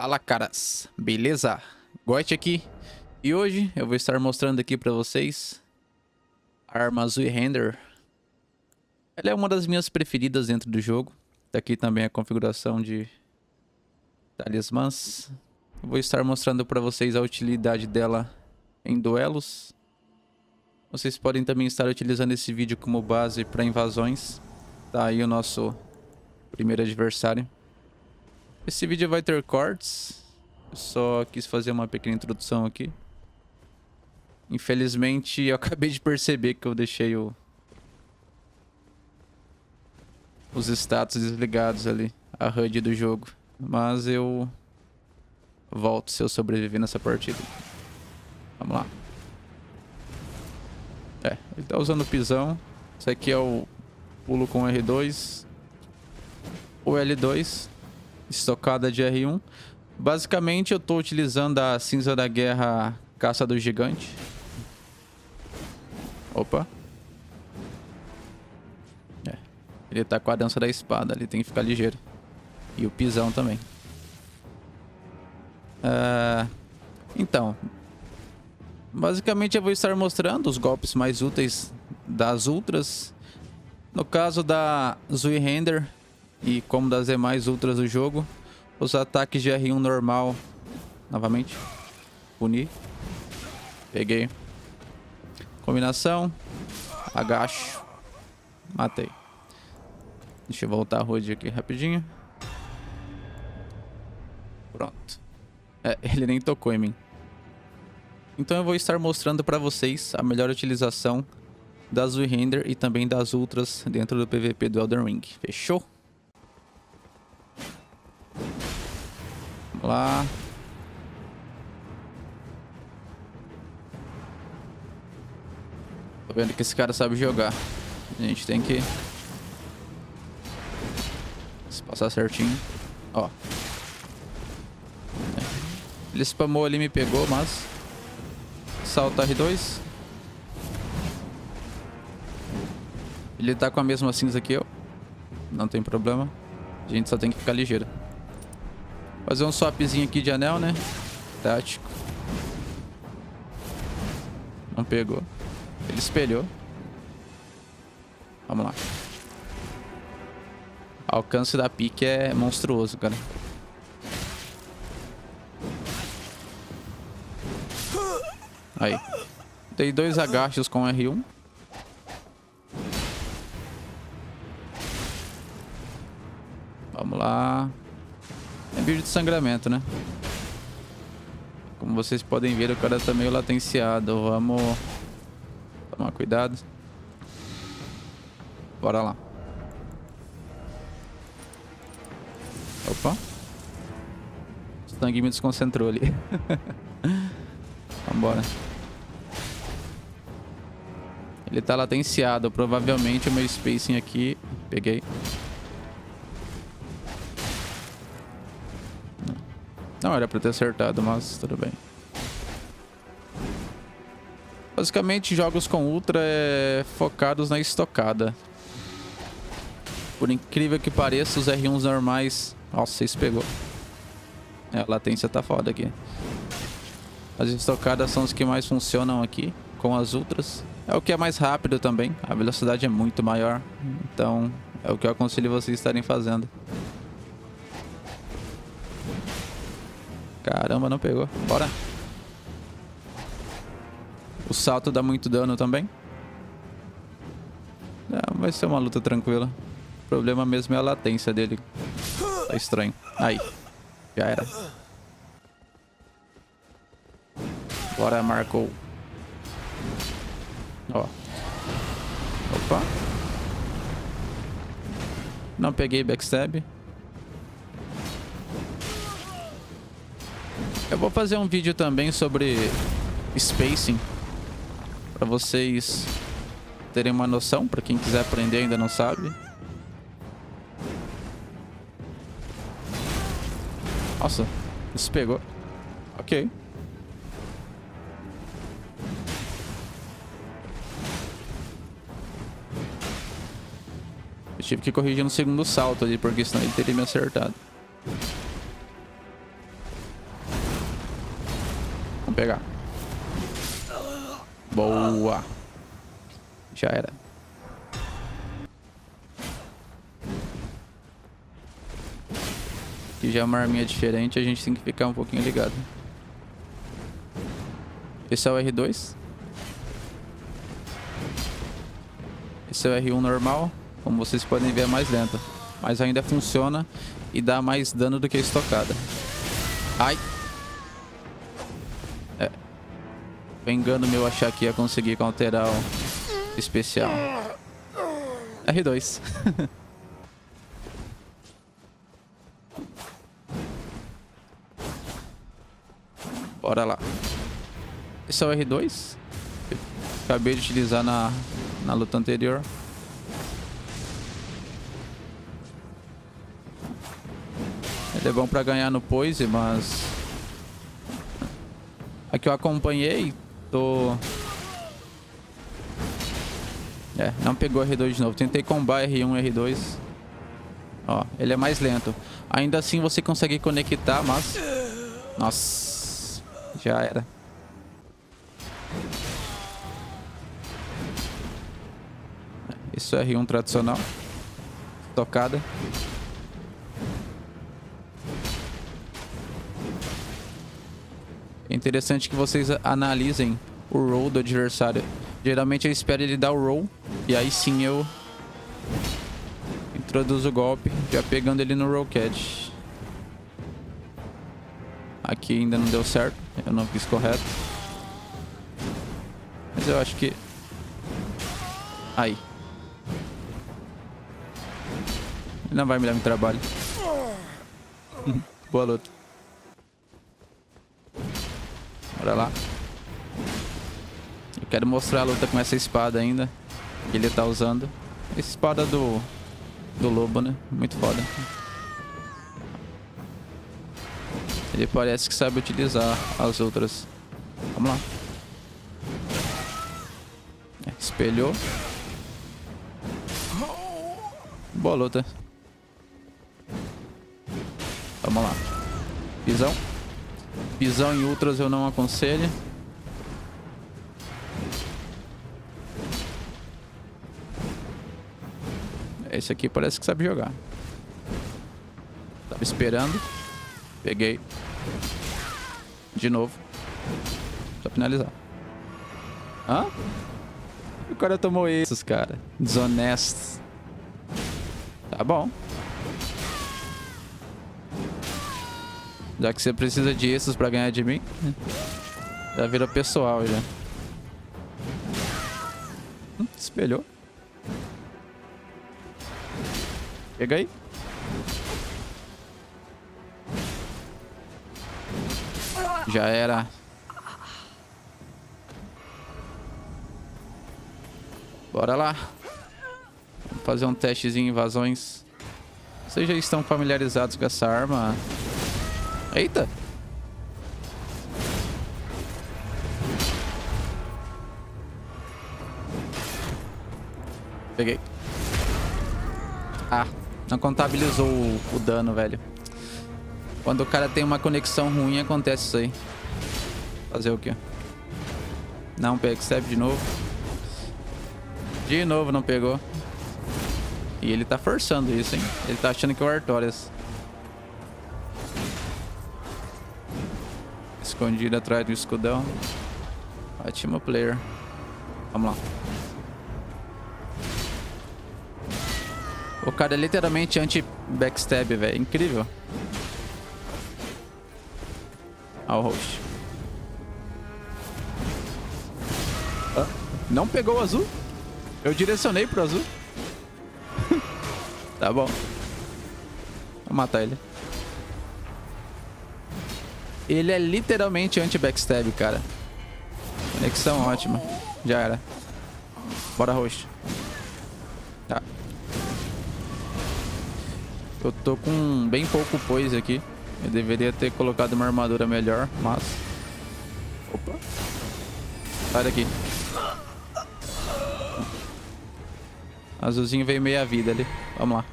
Fala caras, beleza? Gote aqui e hoje eu vou estar mostrando aqui pra vocês a arma Render. Ela é uma das minhas preferidas dentro do jogo. Aqui também a configuração de talismãs. Vou estar mostrando pra vocês a utilidade dela em duelos. Vocês podem também estar utilizando esse vídeo como base para invasões. Tá aí o nosso primeiro adversário. Esse vídeo vai ter cortes. Só quis fazer uma pequena introdução aqui. Infelizmente, eu acabei de perceber que eu deixei o... os status desligados ali. A HUD do jogo. Mas eu... Volto se eu sobreviver nessa partida. Vamos lá. É, ele tá usando o pisão. Esse aqui é o pulo com R2. O L2 estocada de R1. Basicamente, eu estou utilizando a cinza da guerra caça do gigante. Opa. É. Ele tá com a dança da espada, ele tem que ficar ligeiro. E o pisão também. Uh, então. Basicamente eu vou estar mostrando os golpes mais úteis das ultras. No caso da Zui Render, e como das demais ultras do jogo, os ataques de R1 normal. Novamente. Punir. Peguei. Combinação. Agacho. Matei. Deixa eu voltar a road aqui rapidinho. Pronto. É, ele nem tocou em mim. Então eu vou estar mostrando para vocês a melhor utilização das Render e também das Ultras dentro do PVP do Elden Ring. Fechou? Lá. Tô vendo que esse cara sabe jogar. A gente tem que... Se passar certinho. Ó. Ele spamou ali, me pegou, mas... Salta R2. Ele tá com a mesma cinza que eu. Não tem problema. A gente só tem que ficar ligeiro. Fazer um swapzinho aqui de anel, né? Tático. Não pegou. Ele espelhou. Vamos lá. Alcance da pique é monstruoso, cara. Aí. Dei dois agachos com R1. Vamos lá. É vídeo de sangramento, né? Como vocês podem ver, o cara tá meio latenciado. Vamos tomar cuidado. Bora lá. Opa. O sangue me desconcentrou ali. Vambora. Ele tá latenciado. Provavelmente o meu spacing aqui... Peguei. Não era pra ter acertado, mas tudo bem. Basicamente, jogos com Ultra é focados na estocada. Por incrível que pareça, os R1s normais... Nossa, isso pegou. É, a latência tá foda aqui. As estocadas são os que mais funcionam aqui, com as Ultras. É o que é mais rápido também. A velocidade é muito maior. Então, é o que eu aconselho vocês estarem fazendo. Caramba, não pegou. Bora. O salto dá muito dano também. Vai ser uma luta tranquila. O problema mesmo é a latência dele. Tá estranho. Aí. Já era. Bora, marcou. Ó. Opa. Não peguei backstab. Eu vou fazer um vídeo também sobre spacing. Pra vocês terem uma noção. Pra quem quiser aprender ainda não sabe. Nossa, isso pegou. Ok. Eu tive que corrigir no segundo salto ali, porque senão ele teria me acertado. Pegar. Boa. Já era. Aqui já é uma arminha diferente, a gente tem que ficar um pouquinho ligado. Esse é o R2. Esse é o R1 normal. Como vocês podem ver, é mais lenta. Mas ainda funciona e dá mais dano do que a estocada. Ai! Foi engano meu achar que ia conseguir counterar o especial. R2. Bora lá. Esse é o R2. Acabei de utilizar na, na luta anterior. Ele é bom pra ganhar no Poise, mas... Aqui eu acompanhei, tô... É, não pegou R2 de novo. Tentei combar R1 e R2. Ó, ele é mais lento. Ainda assim você consegue conectar, mas... Nossa, já era. Isso é R1 tradicional. Tocada. Interessante que vocês analisem o roll do adversário. Geralmente eu espero ele dar o roll. E aí sim eu introduzo o golpe, já pegando ele no roll catch. Aqui ainda não deu certo. Eu não fiz correto. Mas eu acho que... Aí. Ele não vai me dar trabalho. Boa luta. Bora lá. Eu quero mostrar a luta com essa espada ainda. Que ele tá usando. Espada do... Do lobo, né? Muito foda. Ele parece que sabe utilizar as outras. Vamos lá. É, espelhou. Boa luta. Vamos lá. Pisão. Pisão em ultras eu não aconselho. Esse aqui parece que sabe jogar. Tava esperando. Peguei. De novo. Só finalizar. Hã? O cara tomou esses, cara. Desonestos. Tá bom. Já que você precisa de esses pra ganhar de mim. Já vira pessoal já. Hum, espelhou. Pega aí. Já era. Bora lá. Vamos fazer um testezinho em invasões. Vocês já estão familiarizados com essa arma? Eita! Peguei. Ah, não contabilizou o, o dano, velho. Quando o cara tem uma conexão ruim, acontece isso aí. Fazer o quê? Não, percebe de novo. De novo não pegou. E ele tá forçando isso, hein? Ele tá achando que é o Artorias. Escondido atrás do escudão. Ótimo player. Vamos lá. O cara é literalmente anti-backstab, velho. Incrível. Olha o host. Ah, não pegou o azul? Eu direcionei pro azul. tá bom. Vou matar ele. Ele é literalmente anti-backstab, cara. Conexão ótima. Já era. Bora, host. Tá. Eu tô com bem pouco poise aqui. Eu deveria ter colocado uma armadura melhor, mas... Opa. Sai daqui. Azulzinho veio meia vida ali. Vamos lá.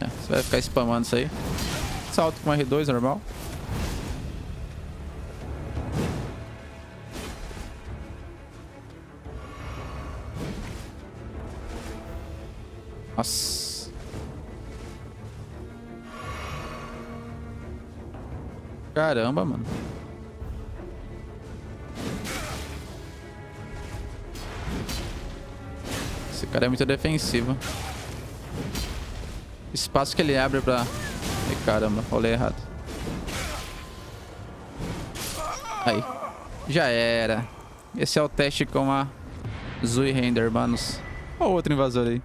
É, você vai ficar spamando isso aí salto com R2 normal. Nossa. Caramba, mano. Esse cara é muito defensivo. Espaço que ele abre pra Ai, caramba, rolei errado. Aí. Já era. Esse é o teste com a Zui Render, manos. Olha outro invasor aí.